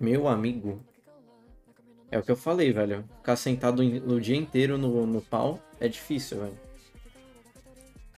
Meu amigo. É o que eu falei, velho. Ficar sentado o dia inteiro no, no pau é difícil, velho.